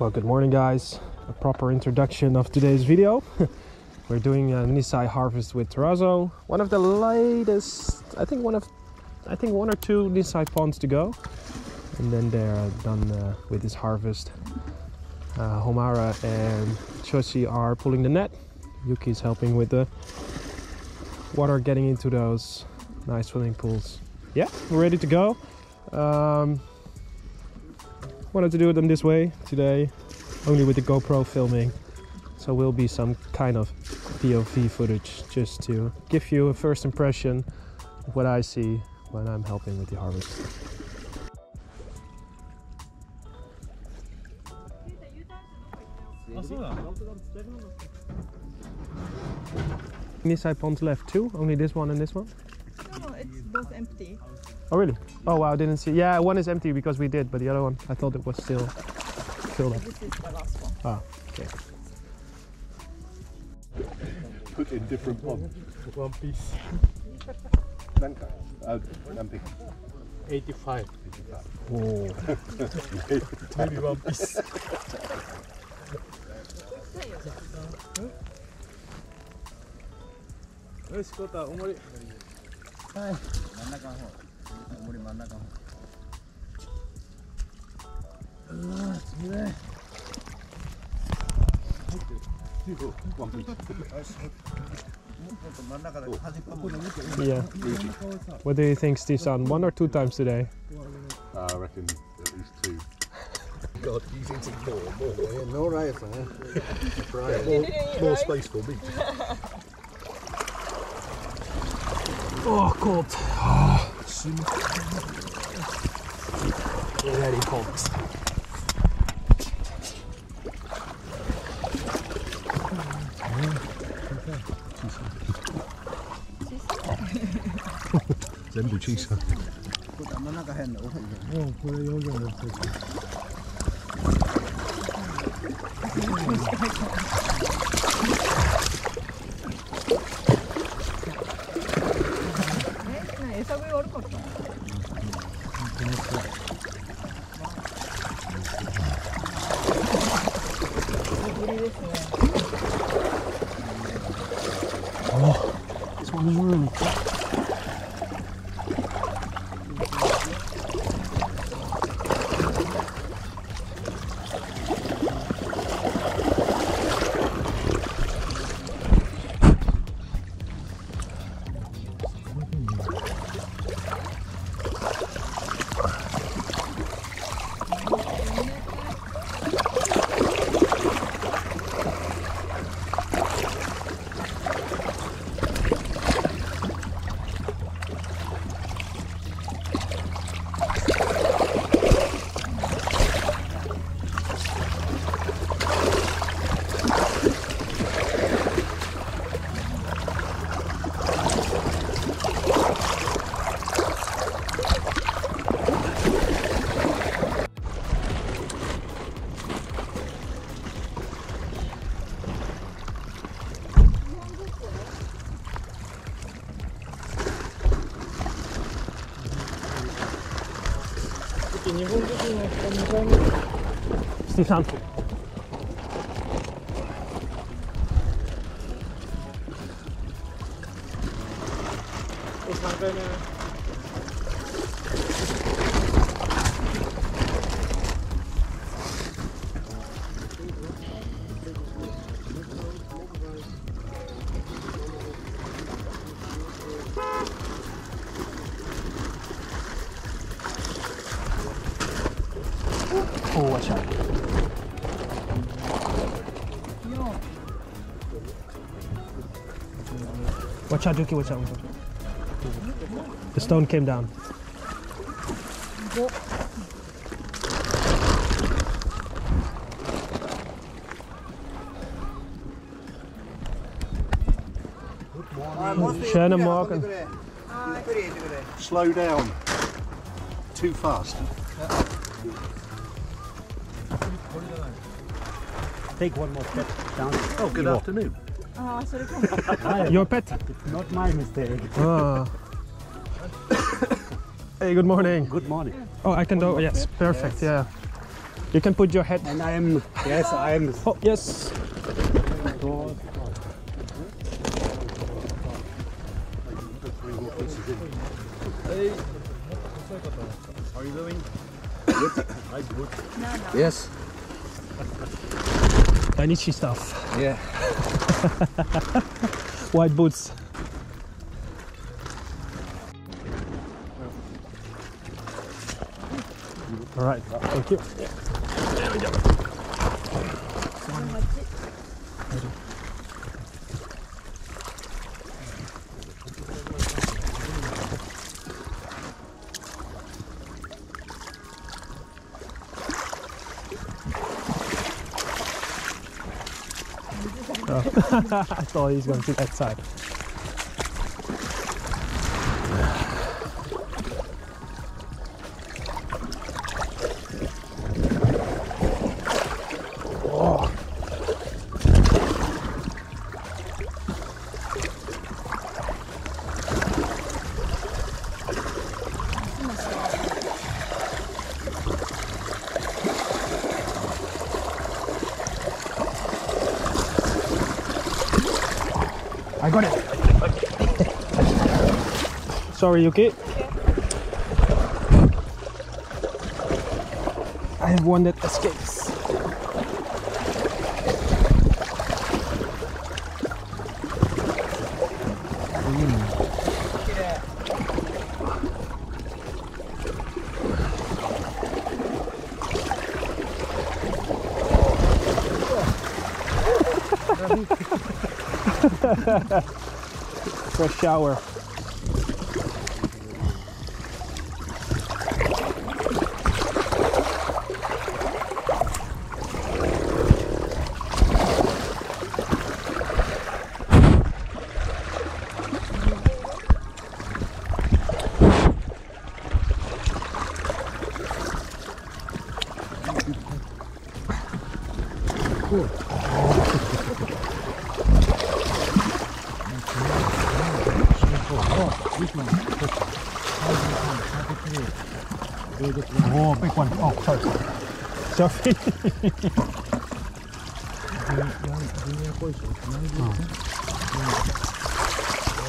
Well, good morning, guys. A proper introduction of today's video. We're doing a Nisai harvest with Torazo. One of the latest, I think one of, I think one or two Nisai ponds to go, and then they're done uh, with this harvest. Uh, Homara and Choshi are pulling the net. Yuki's helping with the water getting into those nice swimming pools. Yeah, we're ready to go. Um, wanted to do it them this way today, only with the GoPro filming. So will be some kind of POV footage just to give you a first impression of what I see when I'm helping with the harvest. Nisai ponds left too, only this one and this one. No, it's both empty. Oh really? Oh wow, I didn't see. Yeah, one is empty because we did, but the other one, I thought it was still filled up. This is my last one. Ah, okay. Put in different one, one piece. Danke. 85. Oh. Maybe one piece. Let's Omori. Hi. 물이 만나가 으아 좋네 Yeah. What do you think, Steve San? One or two times today? Uh, I reckon at least two. God, he's eating more, more. Yeah, no right, man. right, more, more space for me. oh, God. Schön. Ready, folks. Send the cheese. これあんまなんか変な。うん、これ養生のやつ。对。się nie włączyć, nie poniżamy. Słyszałem. Pozbawienie. Oh, watch out. Watch out, Yuki, watch out. watch out. The stone came down. Schönen Morgen. Slow down. Too fast. take one more step down. Oh, good Ivo. afternoon. Oh, I should have come. Your pet? It's not my mistake. Oh. hey, good morning. Good morning. Oh, I can do. Yes, perfect. Yes. Yeah. You can put your head. And I am. Yes, I am. Oh, yes. Hey. Are you doing? Good. Good. No, no. Yes. Dainichi stuff. Yeah. White boots. All right, thank you. I thought he was going to that side. I got it. Sorry, Yuki. I have one that escapes. Fresh shower. Oh, big one. Oh, sorry. Sorry.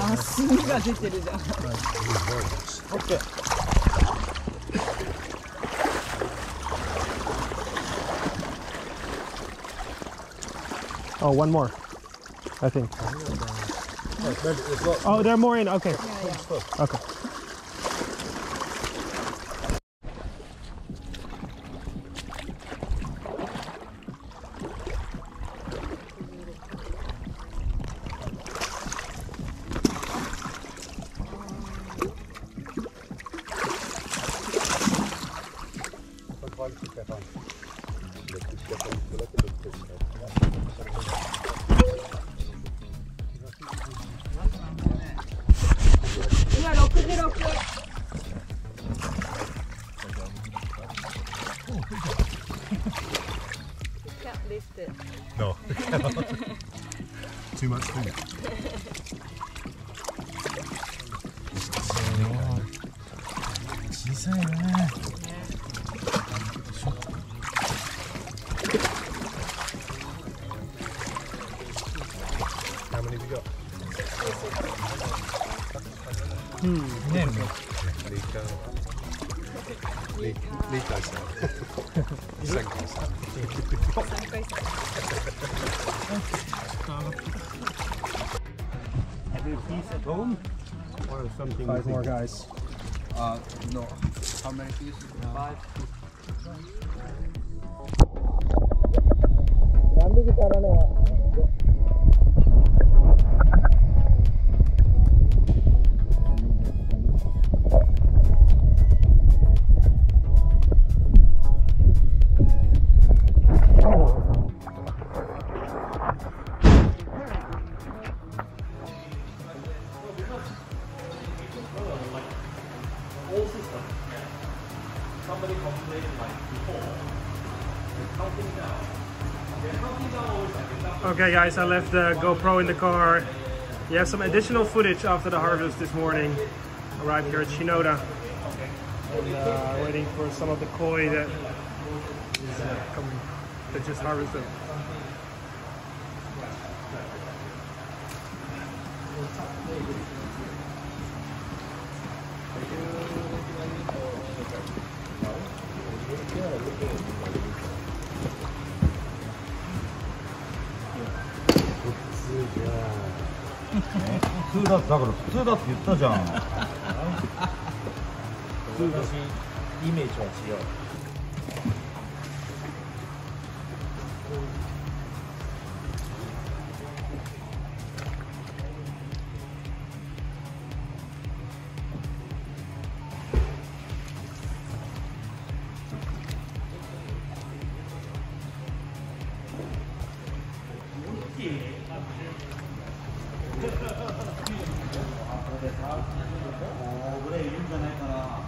아,墨が出てるじゃん。 Oh, one more. I think. Oh, there are more in. Okay. Okay.今66。 No. Too much food. How Nico. Nico. Nico-san. Senko-san. 3回戦 Have you peace at home? Or something? Five more guys. Uh, no. How many pieces? Five. Okay, guys, I left the GoPro in the car. You have some additional footage after the harvest this morning. Arrived here at Shinoda. And uh, waiting for some of the koi that is uh, coming. They just harvested. 普通だだから普通だって言ったじゃん。普通だしイメージは違うぐらいいるんじゃないかな。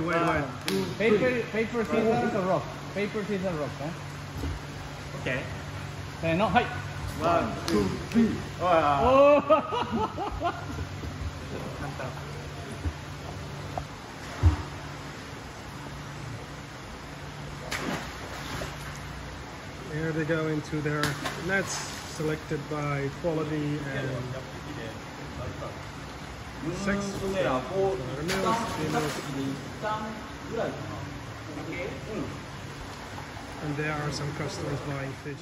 wait, wait, wait. Paper, paper, scissors, or rock? Paper, scissors, rock, huh? Okay. Say no, hi. One, two, three. Oh, wow. Oh! Here they go into their nets selected by quality and sex. ねやこう Males, females, ぐらいかな and there are some customers buying fish.